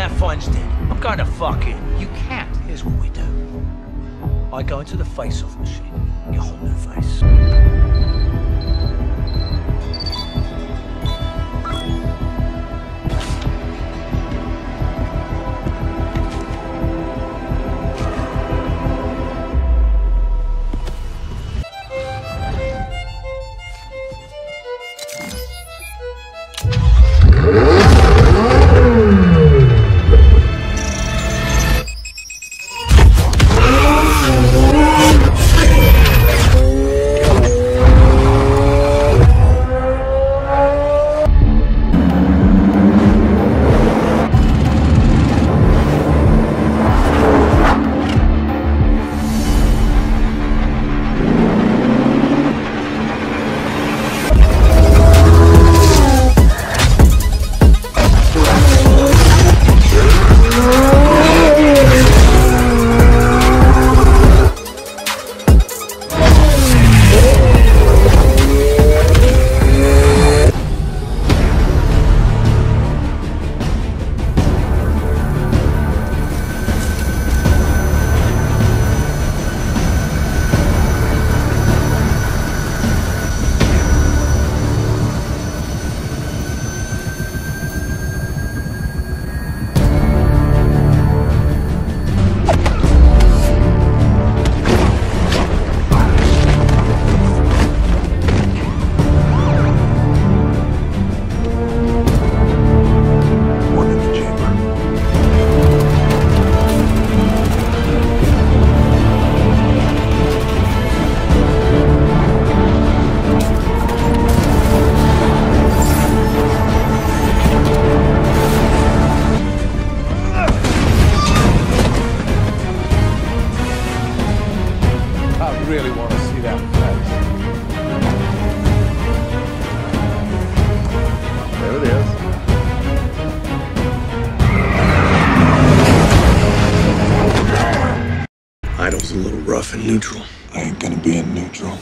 that phone's dead. I'm to fuck it. You can't. Here's what we do. I go into the face-off machine, get a whole new face. in neutral. I ain't gonna be in neutral.